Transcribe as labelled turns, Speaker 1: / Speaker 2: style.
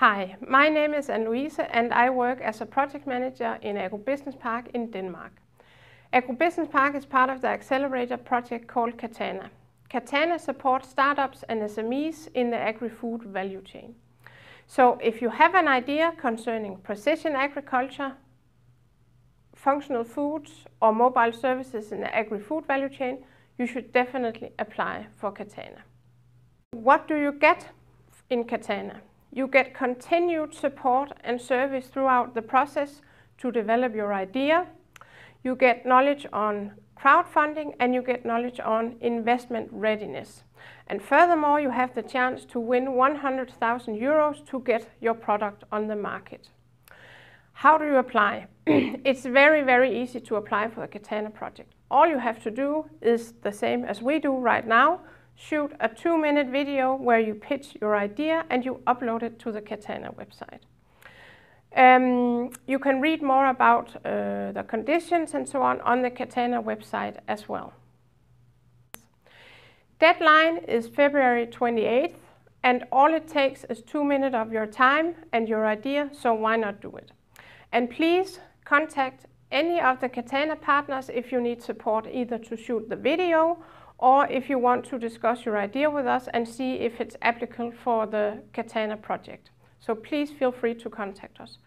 Speaker 1: Hi, my name is Anne-Louise and I work as a project manager in Agro Business Park in Denmark. Agro Business Park is part of the accelerator project called Katana. Katana supports startups and SMEs in the agri-food value chain. So if you have an idea concerning precision agriculture, functional foods or mobile services in the agri-food value chain, you should definitely apply for Katana. What do you get in Katana? You get continued support and service throughout the process to develop your idea. You get knowledge on crowdfunding and you get knowledge on investment readiness. And furthermore, you have the chance to win 100,000 euros to get your product on the market. How do you apply? it's very, very easy to apply for the Katana project. All you have to do is the same as we do right now, shoot a two minute video where you pitch your idea and you upload it to the Katana website. Um, you can read more about uh, the conditions and so on on the Katana website as well. Deadline is February 28th and all it takes is two minutes of your time and your idea, so why not do it? And please contact any of the Katana partners if you need support either to shoot the video or if you want to discuss your idea with us and see if it's applicable for the Katana project. So please feel free to contact us.